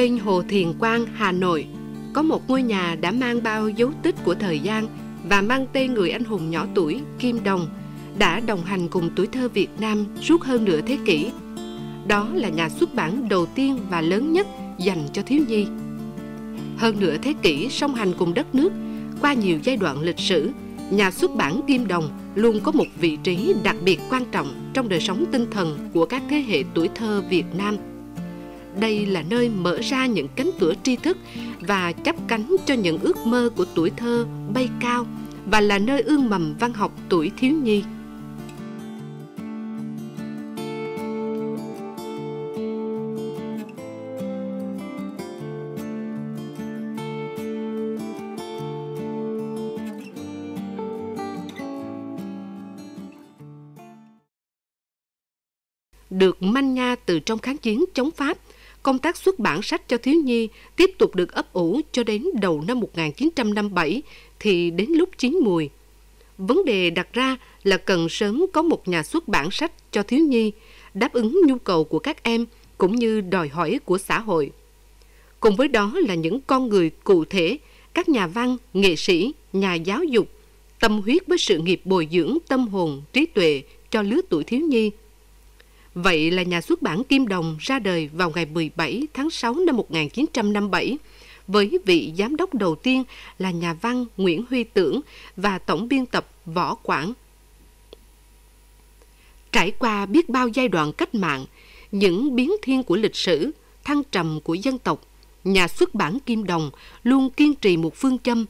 Bên Hồ Thiền Quang, Hà Nội, có một ngôi nhà đã mang bao dấu tích của thời gian và mang tên người anh hùng nhỏ tuổi Kim Đồng đã đồng hành cùng tuổi thơ Việt Nam suốt hơn nửa thế kỷ. Đó là nhà xuất bản đầu tiên và lớn nhất dành cho thiếu nhi. Hơn nửa thế kỷ song hành cùng đất nước qua nhiều giai đoạn lịch sử, nhà xuất bản Kim Đồng luôn có một vị trí đặc biệt quan trọng trong đời sống tinh thần của các thế hệ tuổi thơ Việt Nam. Đây là nơi mở ra những cánh cửa tri thức và chắp cánh cho những ước mơ của tuổi thơ bay cao và là nơi ương mầm văn học tuổi thiếu nhi. Được manh nha từ trong kháng chiến chống Pháp, công tác xuất bản sách cho thiếu nhi tiếp tục được ấp ủ cho đến đầu năm 1957 thì đến lúc chín mùi. Vấn đề đặt ra là cần sớm có một nhà xuất bản sách cho thiếu nhi, đáp ứng nhu cầu của các em cũng như đòi hỏi của xã hội. Cùng với đó là những con người cụ thể, các nhà văn, nghệ sĩ, nhà giáo dục, tâm huyết với sự nghiệp bồi dưỡng tâm hồn, trí tuệ cho lứa tuổi thiếu nhi – Vậy là nhà xuất bản Kim Đồng ra đời vào ngày 17 tháng 6 năm 1957 với vị giám đốc đầu tiên là nhà văn Nguyễn Huy Tưởng và tổng biên tập Võ Quảng. Trải qua biết bao giai đoạn cách mạng, những biến thiên của lịch sử, thăng trầm của dân tộc, nhà xuất bản Kim Đồng luôn kiên trì một phương châm,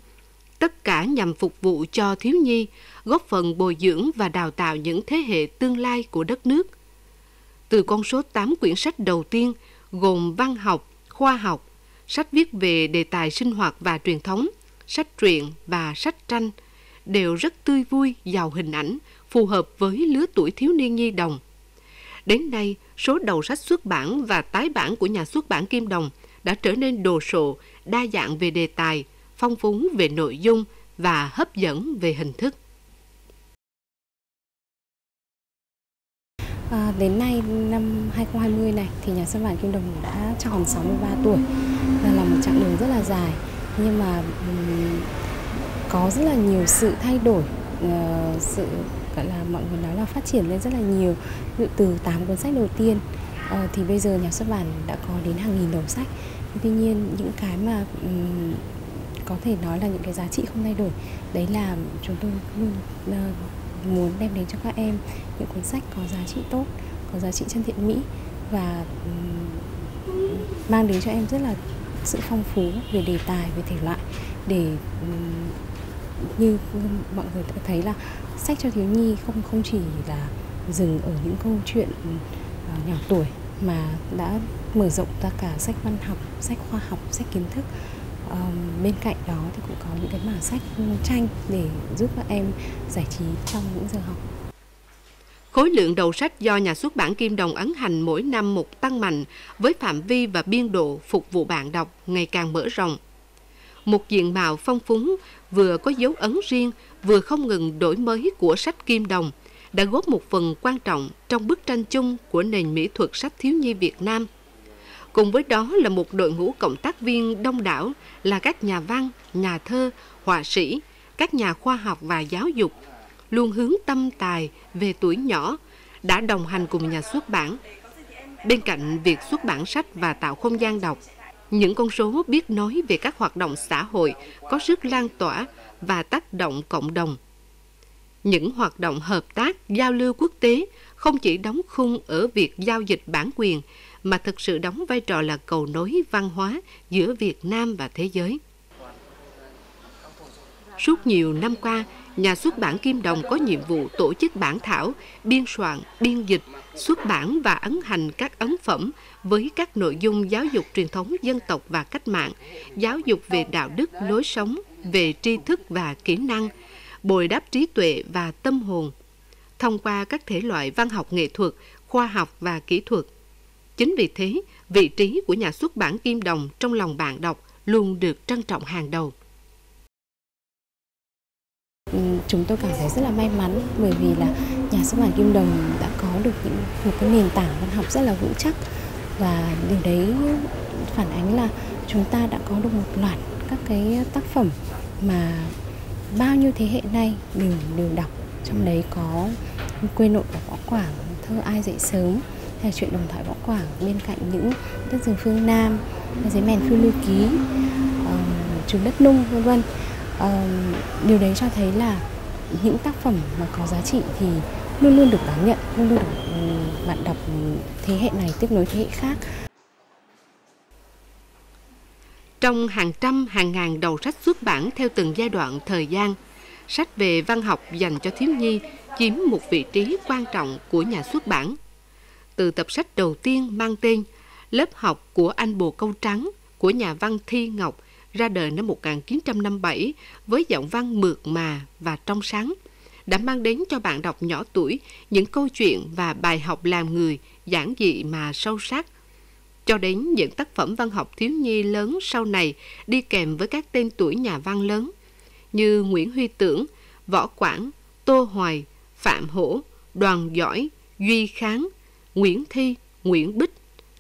tất cả nhằm phục vụ cho thiếu nhi, góp phần bồi dưỡng và đào tạo những thế hệ tương lai của đất nước – từ con số 8 quyển sách đầu tiên gồm văn học, khoa học, sách viết về đề tài sinh hoạt và truyền thống, sách truyện và sách tranh đều rất tươi vui, giàu hình ảnh, phù hợp với lứa tuổi thiếu niên nhi đồng. Đến nay, số đầu sách xuất bản và tái bản của nhà xuất bản Kim Đồng đã trở nên đồ sộ, đa dạng về đề tài, phong phú về nội dung và hấp dẫn về hình thức. À, đến nay năm 2020 này thì nhà xuất bản Kim Đồng đã tròn 63 tuổi. Là, là một chặng đường rất là dài. Nhưng mà um, có rất là nhiều sự thay đổi. Uh, sự gọi là mọi người nói là phát triển lên rất là nhiều. Từ 8 cuốn sách đầu tiên uh, thì bây giờ nhà xuất bản đã có đến hàng nghìn đầu sách. Tuy nhiên những cái mà um, có thể nói là những cái giá trị không thay đổi đấy là chúng tôi luôn uh, ờ, muốn đem đến cho các em những cuốn sách có giá trị tốt có giá trị chân thiện mỹ và mang đến cho em rất là sự phong phú về đề tài về thể loại để như mọi người thấy là sách cho thiếu nhi không không chỉ là dừng ở những câu chuyện ờ, nhỏ tuổi mà đã mở rộng ra cả sách văn học, sách khoa học, sách kiến thức um, bên cạnh đó thì cũng có những cái mảng sách tranh để giúp các em giải trí trong những giờ học Khối lượng đầu sách do nhà xuất bản Kim Đồng ấn hành mỗi năm một tăng mạnh với phạm vi và biên độ phục vụ bạn đọc ngày càng mở rộng. Một diện mạo phong phú vừa có dấu ấn riêng vừa không ngừng đổi mới của sách Kim Đồng đã góp một phần quan trọng trong bức tranh chung của nền mỹ thuật sách thiếu nhi Việt Nam – Cùng với đó là một đội ngũ cộng tác viên đông đảo là các nhà văn, nhà thơ, họa sĩ, các nhà khoa học và giáo dục, luôn hướng tâm tài về tuổi nhỏ, đã đồng hành cùng nhà xuất bản. Bên cạnh việc xuất bản sách và tạo không gian đọc, những con số biết nói về các hoạt động xã hội có sức lan tỏa và tác động cộng đồng. Những hoạt động hợp tác, giao lưu quốc tế không chỉ đóng khung ở việc giao dịch bản quyền mà thực sự đóng vai trò là cầu nối văn hóa giữa Việt Nam và thế giới. Suốt nhiều năm qua, nhà xuất bản Kim Đồng có nhiệm vụ tổ chức bản thảo, biên soạn, biên dịch, xuất bản và ấn hành các ấn phẩm với các nội dung giáo dục truyền thống dân tộc và cách mạng, giáo dục về đạo đức, lối sống, về tri thức và kỹ năng, bồi đắp trí tuệ và tâm hồn. Thông qua các thể loại văn học nghệ thuật, khoa học và kỹ thuật, Chính vì thế, vị trí của nhà xuất bản Kim Đồng trong lòng bạn đọc luôn được trân trọng hàng đầu. Ừ, chúng tôi cảm thấy rất là may mắn bởi vì là nhà xuất bản Kim Đồng đã có được những một cái nền tảng văn học rất là vững chắc và điều đấy phản ánh là chúng ta đã có được một loạt các cái tác phẩm mà bao nhiêu thế hệ nay đều đều đọc. Trong đấy có quê nội của võ quảng thơ ai dậy sớm hay là chuyện đồng thoại võ quảng bên cạnh những đất rừng phương nam giấy mèn phiêu lưu ký uh, trường đất nung vân vân. Uh, điều đấy cho thấy là những tác phẩm mà có giá trị thì luôn luôn được đón nhận luôn luôn được bạn đọc thế hệ này tiếp nối thế hệ khác trong hàng trăm hàng ngàn đầu sách xuất bản theo từng giai đoạn thời gian sách về văn học dành cho thiếu nhi chiếm một vị trí quan trọng của nhà xuất bản từ tập sách đầu tiên mang tên Lớp học của anh bồ câu trắng của nhà văn Thi Ngọc ra đời năm 1957 với giọng văn mượt mà và trong sáng, đã mang đến cho bạn đọc nhỏ tuổi những câu chuyện và bài học làm người giản dị mà sâu sắc. Cho đến những tác phẩm văn học thiếu nhi lớn sau này đi kèm với các tên tuổi nhà văn lớn như Nguyễn Huy Tưởng, Võ Quảng, Tô Hoài, Phạm Hổ, Đoàn Giỏi, Duy Kháng, Nguyễn Thi, Nguyễn Bích,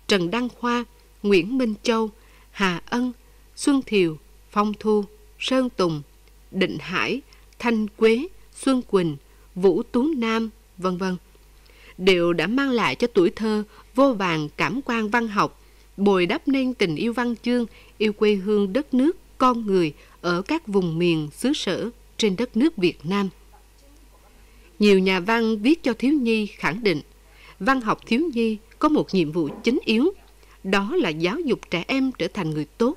Trần Đăng Khoa, Nguyễn Minh Châu, Hà Ân, Xuân Thiều, Phong Thu, Sơn Tùng, Định Hải, Thanh Quế, Xuân Quỳnh, Vũ Tú Nam, vân vân đều đã mang lại cho tuổi thơ vô vàng cảm quan văn học, bồi đắp nên tình yêu văn chương, yêu quê hương đất nước, con người ở các vùng miền xứ sở trên đất nước Việt Nam. Nhiều nhà văn viết cho thiếu nhi khẳng định văn học thiếu nhi có một nhiệm vụ chính yếu, đó là giáo dục trẻ em trở thành người tốt.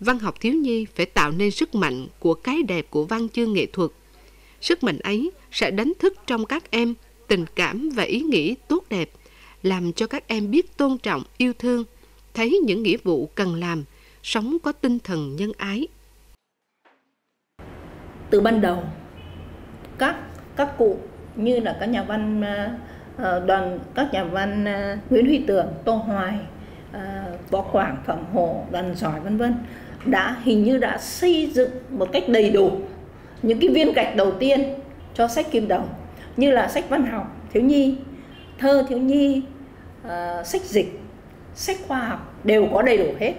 Văn học thiếu nhi phải tạo nên sức mạnh của cái đẹp của văn chương nghệ thuật. Sức mạnh ấy sẽ đánh thức trong các em tình cảm và ý nghĩ tốt đẹp, làm cho các em biết tôn trọng, yêu thương, thấy những nghĩa vụ cần làm, sống có tinh thần nhân ái. Từ ban đầu, các các cụ như là các nhà văn à, à, đoàn các nhà văn à, Nguyễn Huy Tưởng, Tô Hoài, Võ Quảng, Phạm Hồ, đoàn giỏi vân vân đã hình như đã xây dựng một cách đầy đủ những cái viên gạch đầu tiên cho sách kim đồng như là sách văn học thiếu nhi, thơ thiếu nhi, ờ, sách dịch, sách khoa học đều có đầy đủ hết.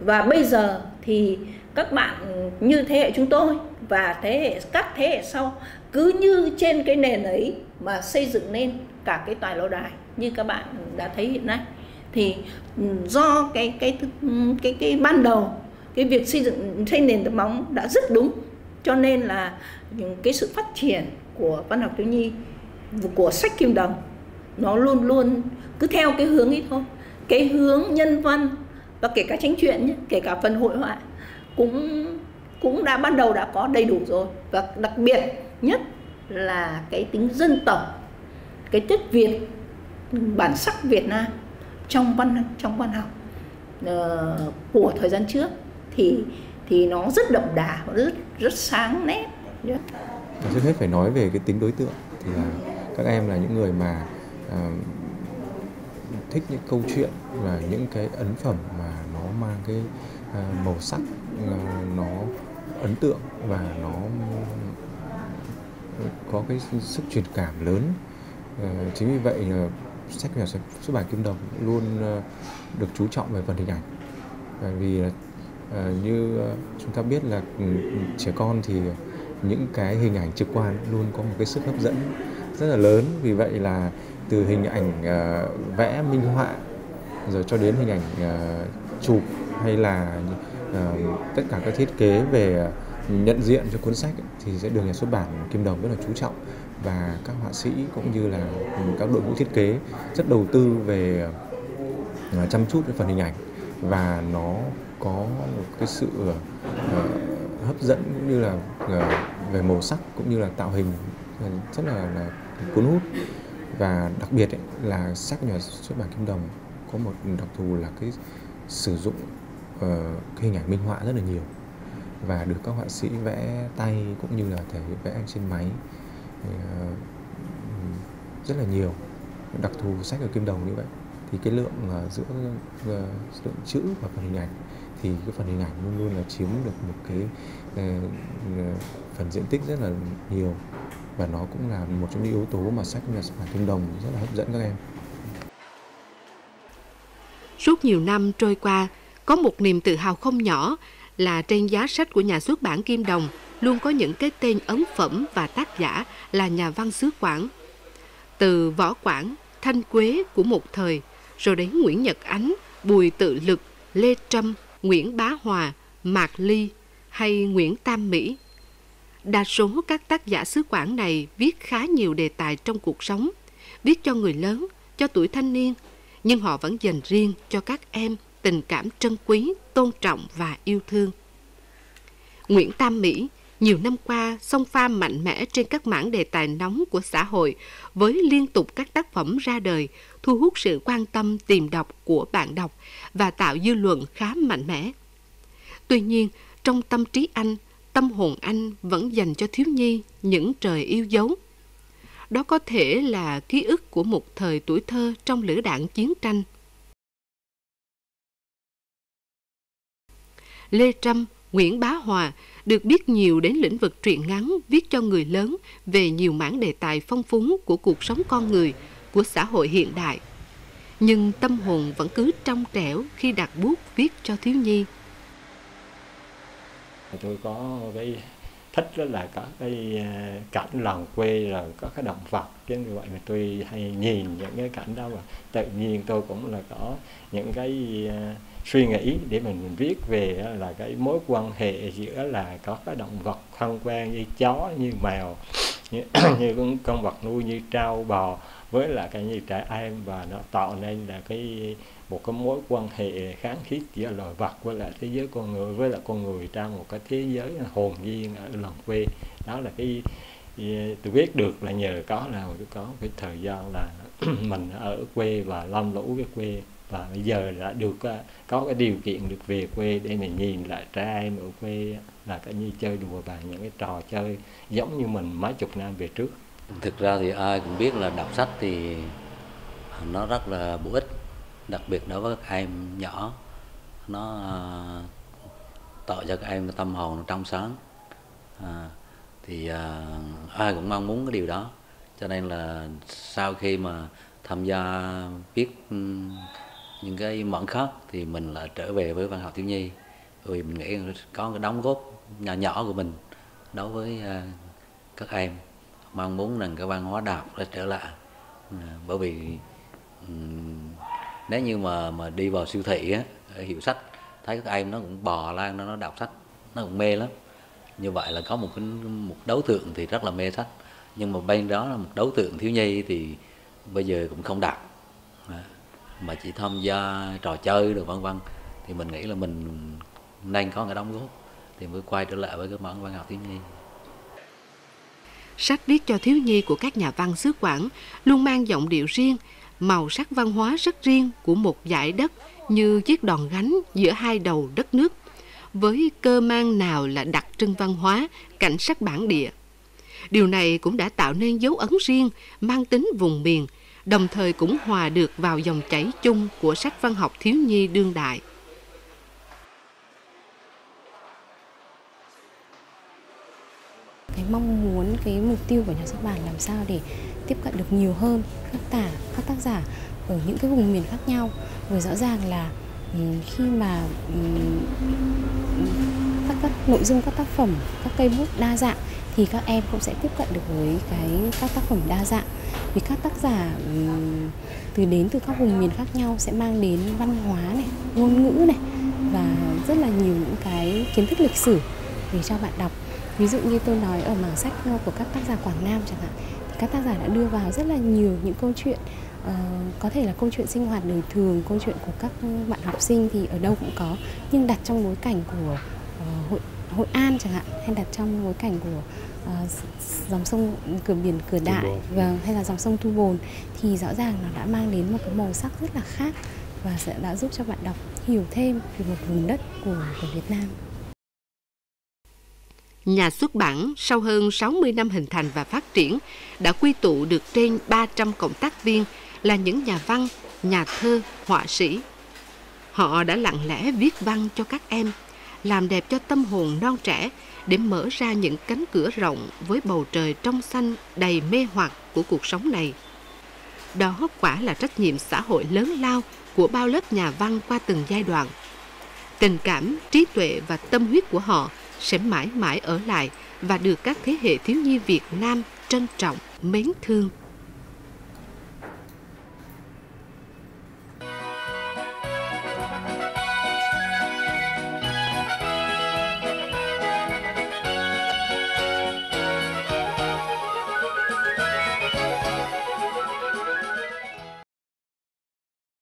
Và bây giờ thì các bạn như thế hệ chúng tôi và thế hệ các thế hệ sau cứ như trên cái nền ấy mà xây dựng nên cả cái tòa lâu đài như các bạn đã thấy hiện nay thì do cái cái cái cái, cái ban đầu cái việc xây dựng xây nền tấm móng đã rất đúng cho nên là cái sự phát triển của văn học thiếu nhi của sách kim đồng nó luôn luôn cứ theo cái hướng ấy thôi cái hướng nhân văn và kể cả tranh truyện nhé, kể cả phần hội họa cũng cũng đã ban đầu đã có đầy đủ rồi và đặc biệt nhất là cái tính dân tộc cái chất Việt bản sắc Việt Nam trong văn trong văn học uh, của thời gian trước thì thì nó rất đậm đà rất rất sáng nét yeah trước hết phải nói về cái tính đối tượng. Thì là các em là những người mà uh, thích những câu chuyện và những cái ấn phẩm mà nó mang cái uh, màu sắc uh, nó ấn tượng và nó có cái sức truyền cảm lớn. Uh, chính vì vậy sách nhà xuất bản Kim Đồng luôn uh, được chú trọng về phần hình ảnh. Bởi vì uh, như chúng ta biết là ừ, trẻ con thì những cái hình ảnh trực quan luôn có một cái sức hấp dẫn rất là lớn. Vì vậy là từ hình ảnh ờ, vẽ minh họa, rồi cho đến hình ảnh ờ, chụp hay là ờ, tất cả các thiết kế về nhận diện cho cuốn sách thì sẽ được nhà xuất bản Kim Đồng rất là chú trọng. Và các họa sĩ cũng như là các đội ngũ thiết kế rất đầu tư về chăm chút về phần hình ảnh. Và nó có một cái sự hấp dẫn cũng như là Ờ, về màu sắc cũng như là tạo hình ờ, rất là, là cuốn hút. Và đặc biệt ấy, là sách nhà xuất bản Kim Đồng có một đặc thù là cái sử dụng uh, cái hình ảnh minh họa rất là nhiều và được các họa sĩ vẽ tay cũng như là thể vẽ trên máy. Uh, rất là nhiều đặc thù sách ở kim đồng như vậy. Thì cái lượng uh, giữa uh, lượng chữ và phần hình ảnh thì cái phần hình ảnh luôn luôn là chiếm được một cái uh, phần diện tích rất là nhiều và nó cũng là một trong những yếu tố mà sách nhà xuất bản kim đồng rất là hấp dẫn các em Suốt nhiều năm trôi qua, có một niềm tự hào không nhỏ là trên giá sách của nhà xuất bản Kim Đồng luôn có những cái tên ấn phẩm và tác giả là nhà văn xứ Quảng. Từ Võ Quảng, Thanh Quế của một thời, rồi đến Nguyễn Nhật Ánh, Bùi Tự Lực, Lê Trâm, Nguyễn Bá Hòa, Mạc Ly hay Nguyễn Tam Mỹ. Đa số các tác giả xứ Quảng này viết khá nhiều đề tài trong cuộc sống, viết cho người lớn, cho tuổi thanh niên, nhưng họ vẫn dành riêng cho các em tình cảm trân quý, tôn trọng và yêu thương. Nguyễn Tam Mỹ nhiều năm qua song pha mạnh mẽ trên các mảng đề tài nóng của xã hội với liên tục các tác phẩm ra đời thu hút sự quan tâm tìm đọc của bạn đọc và tạo dư luận khá mạnh mẽ. Tuy nhiên, trong tâm trí anh, tâm hồn anh vẫn dành cho thiếu nhi những trời yêu dấu. Đó có thể là ký ức của một thời tuổi thơ trong lửa đạn chiến tranh. Lê Trâm, Nguyễn Bá Hòa được biết nhiều đến lĩnh vực truyện ngắn viết cho người lớn về nhiều mảng đề tài phong phú của cuộc sống con người, của xã hội hiện đại. Nhưng tâm hồn vẫn cứ trong trẻo khi đặt bút viết cho thiếu nhi. Tôi có cái thích đó là có cái à, cảnh làng quê là có cái động vật chứ như vậy mà tôi hay nhìn những cái cảnh đó và tự nhiên tôi cũng là có những cái à, suy nghĩ để mình, mình viết về là cái mối quan hệ giữa là có cái động vật thân quen như chó như mèo như, như con vật nuôi như trâu bò với là cái như trẻ em và nó tạo nên là cái một cái mối quan hệ kháng khít giữa loài vật với lại thế giới con người với lại con người trong một cái thế giới hồn nhiên ở làng quê. Đó là cái tôi biết được là nhờ có là có cái thời gian là mình ở quê và lâm lũ cái quê và bây giờ đã được à, có cái điều kiện được về quê để mình nhìn lại trẻ em ở quê là cái như chơi đùa bằng những cái trò chơi giống như mình mấy chục năm về trước. Thực ra thì ai cũng biết là đọc sách thì nó rất là bổ ích đặc biệt đối với các em nhỏ. Nó à, tạo cho các em tâm hồn trong sáng. À, thì à, ai cũng mong muốn cái điều đó. Cho nên là sau khi mà tham gia viết những cái mẫn khác thì mình là trở về với văn học thiếu nhi. Vì mình nghĩ có cái đóng góp nhỏ nhỏ của mình đối với à, các em. Mong muốn rằng cái văn hóa đọc sẽ trở lại. À, bởi vì nếu như mà mà đi vào siêu thị á hiệu sách, thấy các em nó cũng bò lan nó nó đọc sách, nó cũng mê lắm. Như vậy là có một cái, một đối tượng thì rất là mê sách. Nhưng mà bên đó là một đối tượng thiếu nhi thì bây giờ cũng không đọc mà chỉ tham gia trò chơi rồi vân vân thì mình nghĩ là mình nên có người đóng góp thì mới quay trở lại với cái món văn học thiếu nhi sách viết cho thiếu nhi của các nhà văn xứ Quảng luôn mang giọng điệu riêng, màu sắc văn hóa rất riêng của một dải đất như chiếc đòn gánh giữa hai đầu đất nước, với cơ mang nào là đặc trưng văn hóa, cảnh sắc bản địa. Điều này cũng đã tạo nên dấu ấn riêng, mang tính vùng miền, đồng thời cũng hòa được vào dòng chảy chung của sách văn học thiếu nhi đương đại. Cái mong muốn, cái mục tiêu của nhà xuất bản làm sao để tiếp cận được nhiều hơn các tả, các tác giả ở những cái vùng miền khác nhau. Bởi rõ ràng là ừ, khi mà ừ, các, các nội dung các tác phẩm, các cây bút đa dạng thì các em cũng sẽ tiếp cận được với cái các tác phẩm đa dạng. Vì các tác giả từ đến từ các vùng miền khác nhau sẽ mang đến văn hóa này ngôn ngữ này và rất là nhiều những cái kiến thức lịch sử để cho bạn đọc. Ví dụ như tôi nói ở mảng sách của các tác giả Quảng Nam chẳng hạn thì các tác giả đã đưa vào rất là nhiều những câu chuyện uh, có thể là câu chuyện sinh hoạt đời thường câu chuyện của các bạn học sinh thì ở đâu cũng có nhưng đặt trong bối cảnh của uh, hội Hội An chẳng hạn hay đặt trong bối cảnh của uh, dòng sông cửa biển cửa đại vâng hay là dòng sông thu bồn thì rõ ràng nó đã mang đến một cái màu sắc rất là khác và sẽ đã giúp cho bạn đọc hiểu thêm về một vùng đất của, của Việt Nam. Nhà xuất bản sau hơn 60 năm hình thành và phát triển đã quy tụ được trên 300 cộng tác viên là những nhà văn, nhà thơ, họa sĩ. Họ đã lặng lẽ viết văn cho các em, làm đẹp cho tâm hồn non trẻ để mở ra những cánh cửa rộng với bầu trời trong xanh đầy mê hoặc của cuộc sống này. Đó quả là trách nhiệm xã hội lớn lao của bao lớp nhà văn qua từng giai đoạn. Tình cảm, trí tuệ và tâm huyết của họ sẽ mãi mãi ở lại và được các thế hệ thiếu nhi Việt Nam trân trọng, mến thương.